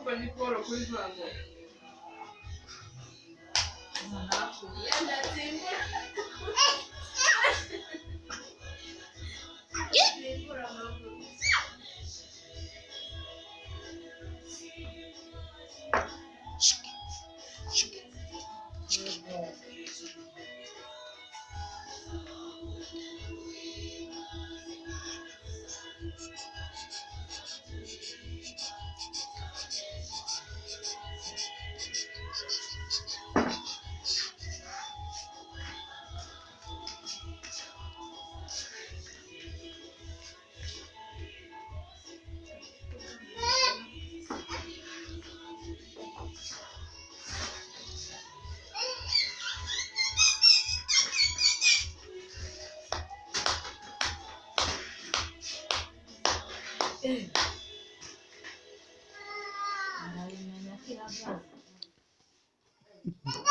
ahubwo ni paul kubivango arabimenya ko ihagaze Thank you.